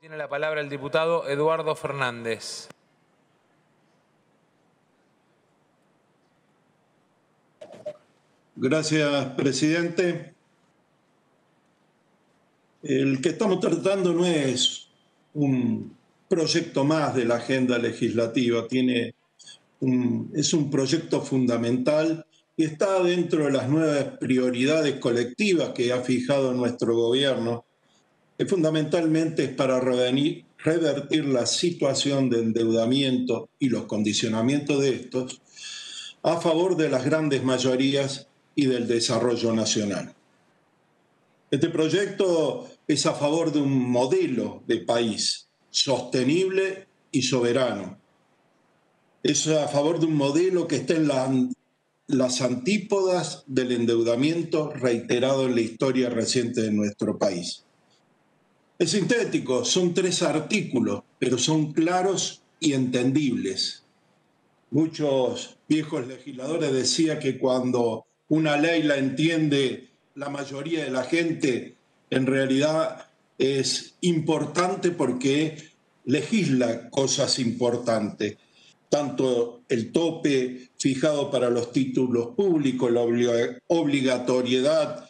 Tiene la palabra el diputado Eduardo Fernández. Gracias, presidente. El que estamos tratando no es un proyecto más de la agenda legislativa, tiene es un proyecto fundamental y está dentro de las nuevas prioridades colectivas que ha fijado nuestro gobierno, que fundamentalmente es para revertir la situación de endeudamiento y los condicionamientos de estos a favor de las grandes mayorías y del desarrollo nacional. Este proyecto es a favor de un modelo de país sostenible y soberano. Es a favor de un modelo que está en las antípodas del endeudamiento reiterado en la historia reciente de nuestro país. Es sintético, son tres artículos, pero son claros y entendibles. Muchos viejos legisladores decían que cuando una ley la entiende la mayoría de la gente, en realidad es importante porque legisla cosas importantes, tanto el tope fijado para los títulos públicos, la obligatoriedad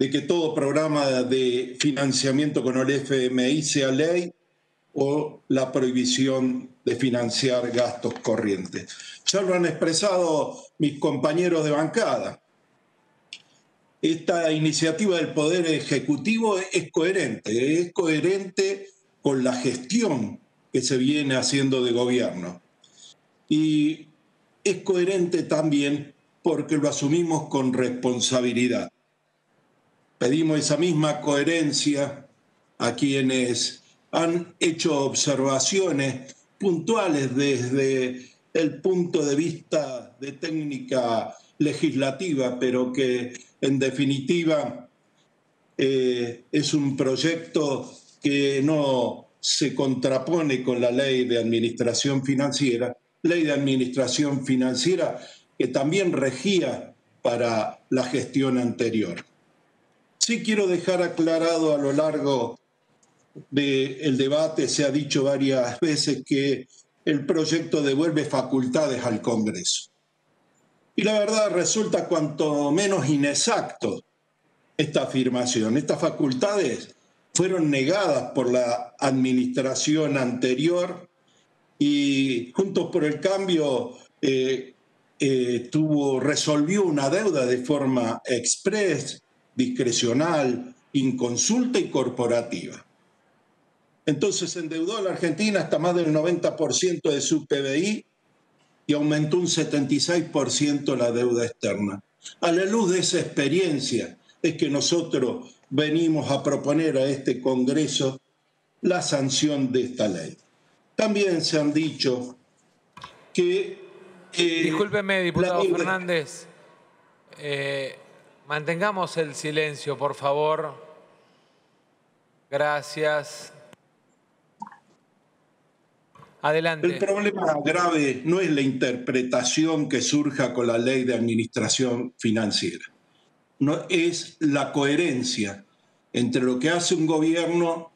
de que todo programa de financiamiento con el FMI sea ley o la prohibición de financiar gastos corrientes. Ya lo han expresado mis compañeros de bancada. Esta iniciativa del Poder Ejecutivo es coherente, es coherente con la gestión que se viene haciendo de gobierno. Y es coherente también porque lo asumimos con responsabilidad. Pedimos esa misma coherencia a quienes han hecho observaciones puntuales desde el punto de vista de técnica legislativa, pero que en definitiva eh, es un proyecto que no se contrapone con la ley de administración financiera, ley de administración financiera que también regía para la gestión anterior. Sí quiero dejar aclarado a lo largo del debate, se ha dicho varias veces que el proyecto devuelve facultades al Congreso. Y la verdad resulta cuanto menos inexacto esta afirmación. Estas facultades fueron negadas por la administración anterior y Juntos por el Cambio eh, eh, tuvo, resolvió una deuda de forma express, discrecional, inconsulta y corporativa. Entonces endeudó a la Argentina hasta más del 90% de su PBI y aumentó un 76% la deuda externa. A la luz de esa experiencia es que nosotros venimos a proponer a este Congreso la sanción de esta ley. También se han dicho que... Eh, Discúlpeme, diputado Fernández. Eh, mantengamos el silencio, por favor. Gracias. Adelante. El problema grave no es la interpretación que surja con la ley de administración financiera, no, es la coherencia entre lo que hace un gobierno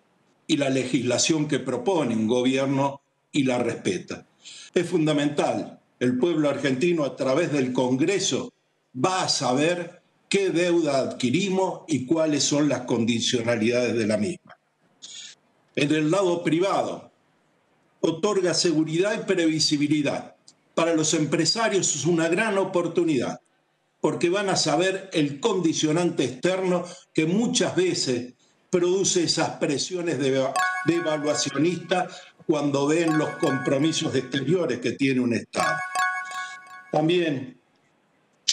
y la legislación que propone un gobierno y la respeta. Es fundamental. El pueblo argentino a través del Congreso va a saber qué deuda adquirimos y cuáles son las condicionalidades de la misma. En el lado privado, otorga seguridad y previsibilidad. Para los empresarios es una gran oportunidad, porque van a saber el condicionante externo que muchas veces produce esas presiones de, evaluacionista cuando ven los compromisos exteriores que tiene un Estado. También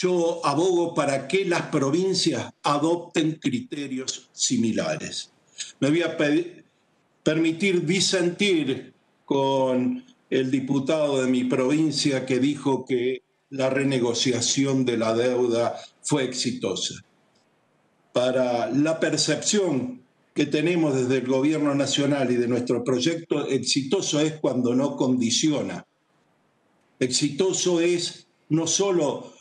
yo abogo para que las provincias adopten criterios similares. Me voy a permitir disentir con el diputado de mi provincia que dijo que la renegociación de la deuda fue exitosa. Para la percepción que tenemos desde el gobierno nacional y de nuestro proyecto, exitoso es cuando no condiciona. Exitoso es no solo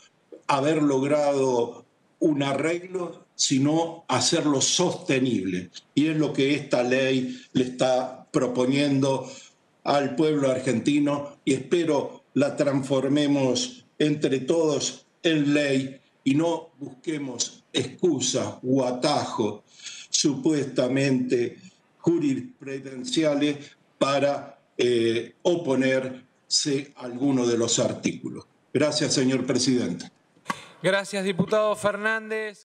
haber logrado un arreglo, sino hacerlo sostenible. Y es lo que esta ley le está proponiendo al pueblo argentino y espero la transformemos entre todos en ley y no busquemos excusas o atajos supuestamente jurisprudenciales para eh, oponerse a alguno de los artículos. Gracias, señor presidente. Gracias, diputado Fernández.